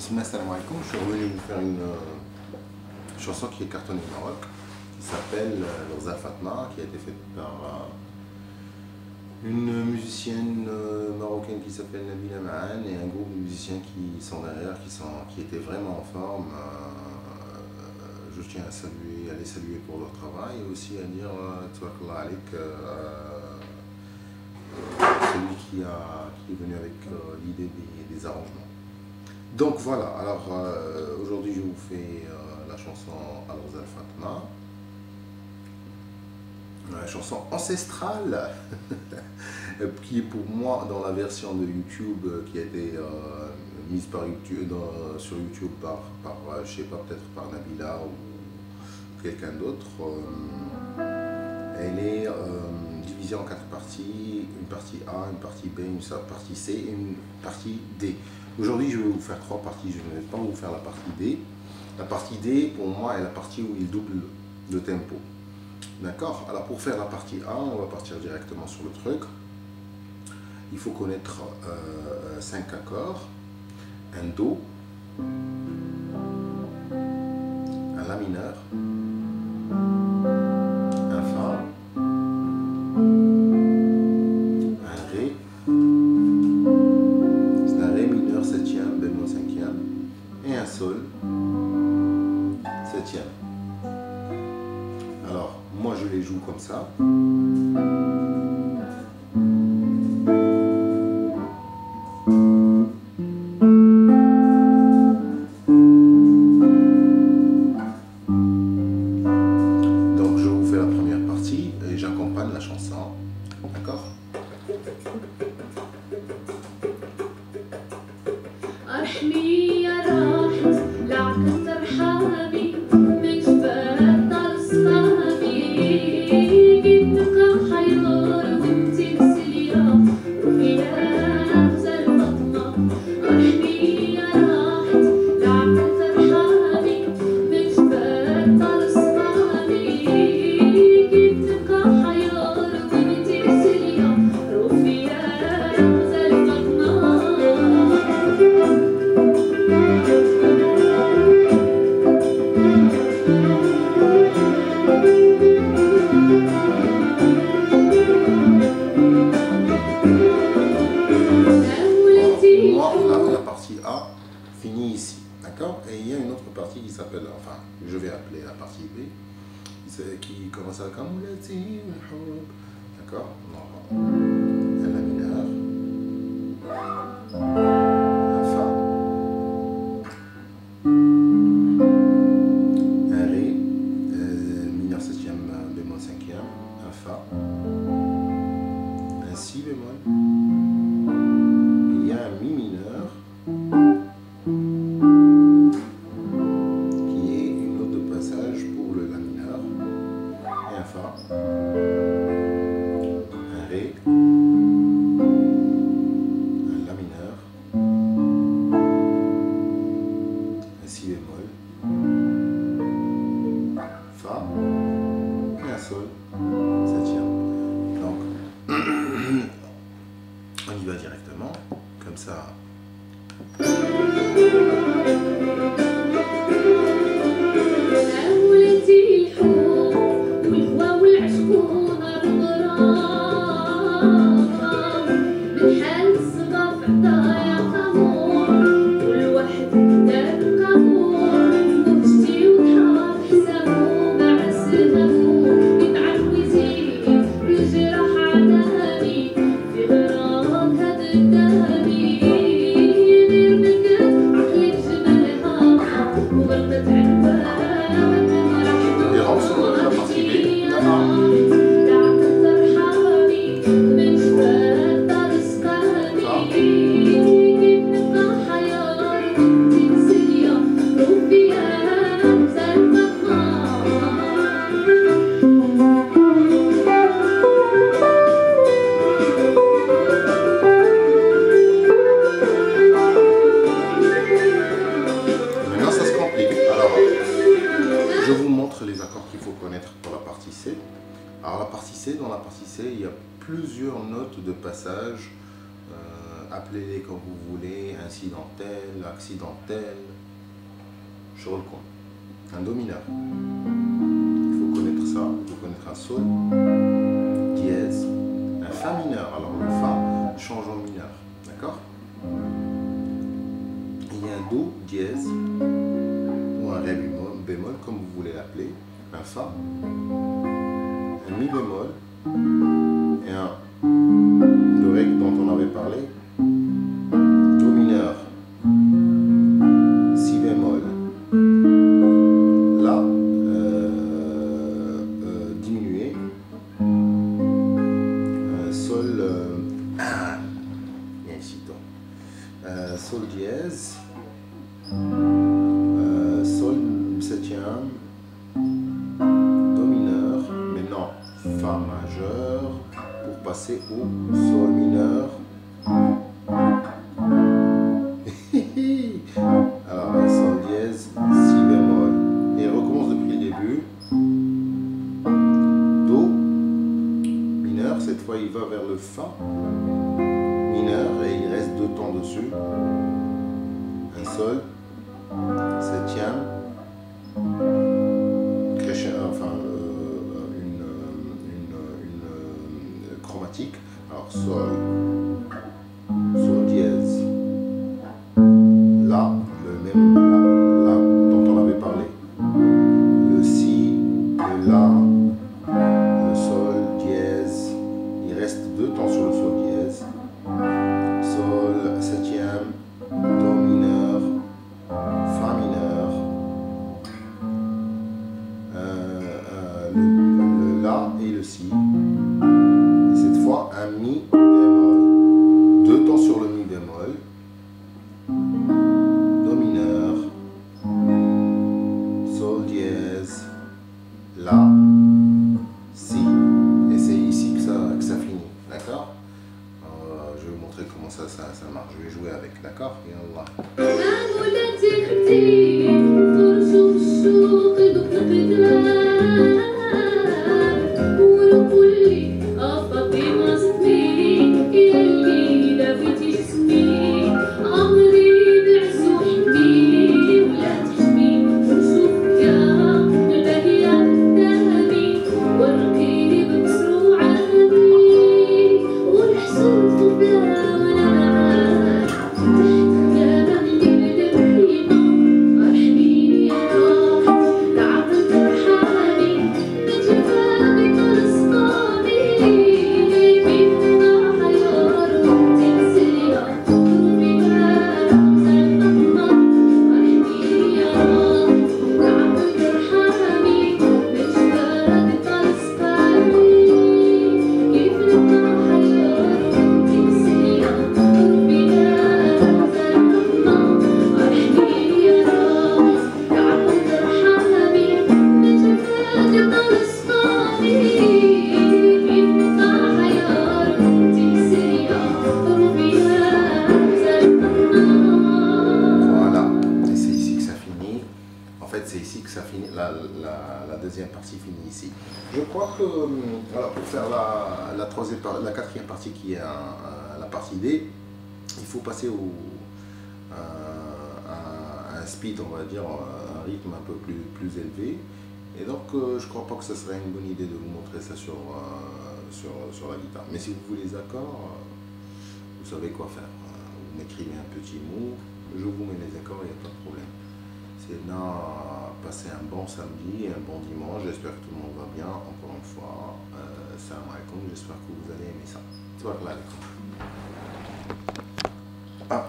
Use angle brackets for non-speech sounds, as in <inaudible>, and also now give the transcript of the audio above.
Je suis revenu vous faire une euh, chanson qui est cartonnée au Maroc, qui s'appelle euh, Lorza Fatma, qui a été faite par euh, une musicienne euh, marocaine qui s'appelle Nabila Ma'an et un groupe de musiciens qui sont derrière, qui, sont, qui étaient vraiment en forme. Je tiens à saluer, à les saluer pour leur travail et aussi à dire Tabakallah alik, celui qui, a, qui est venu avec l'idée des arrangements. Donc voilà, alors euh, aujourd'hui je vous fais euh, la chanson Al Fatma, une chanson ancestrale <laughs> qui est pour moi dans la version de YouTube euh, qui a été mise sur YouTube par, par je sais pas, peut-être par Nabila ou quelqu'un d'autre. elle est en quatre parties, une partie A, une partie B, une partie C et une partie D. Aujourd'hui, je vais vous faire trois parties. Je ne vais pas vous faire la partie D. La partie D, pour moi, est la partie où il double le tempo. D'accord? Alors, pour faire la partie A, on va partir directement sur le truc. Il faut connaître euh, cinq accords. Un Do, un La mineur, Septième. Alors, moi je les joue comme ça. Thank you. Enfin, je vais appeler la partie B, qui commence à D'accord? Un La mineur, un Fa, un Ré, euh, mineur septième, bémol cinquième, un Fa, un Si bémol, notes de passage euh, appelez-les comme vous voulez, incidentel, accidentel. Je le compte. Un do mineur. Il faut connaître ça. Il faut connaître un sol, dièse, un fa mineur. Alors le fa change en mineur. D'accord? Il y a un do dièse ou un ré bémol comme vous voulez l'appeler. Un fa, un mi bémol et un le ré dont on avait parlé, passer au Sol mineur. <laughs> Alors, un Sol dièse, Si bémol. Et recommence depuis le début. Do mineur, cette fois il va vers le Fa mineur et il reste deux temps dessus. Un Sol, Alors Sol avec. D'accord Yallah. Faire la, troisième, la quatrième partie qui est un- la partie D, il faut passer au, à, à un speed, on va dire, un rythme un peu plus, élevé. Et donc, euh, je crois pas que ce serait une bonne idée de vous montrer ça sur, euh, sur, sur la guitare. Mais si vous voulez les accords, euh, vous savez quoi faire. Euh, Vous m'écrivez un petit mot, je vous mets les accords, il n'y a pas de problème. C'est là, passez un bon samedi, un bon dimanche. J'espère que tout le monde va bien. Encore une fois, euh, salam alaikum. J'espère que vous allez aimer ça. Ah.